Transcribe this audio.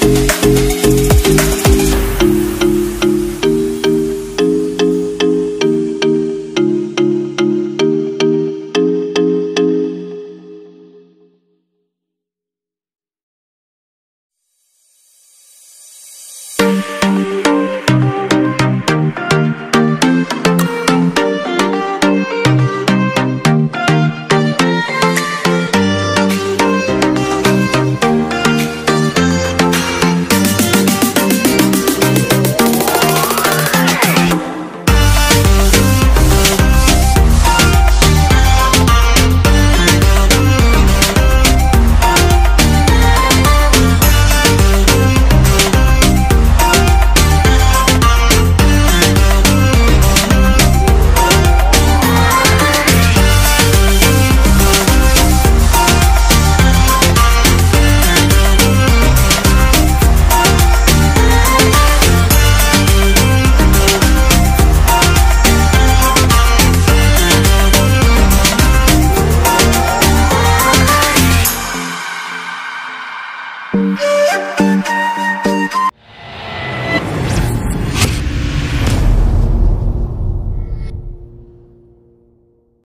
Thank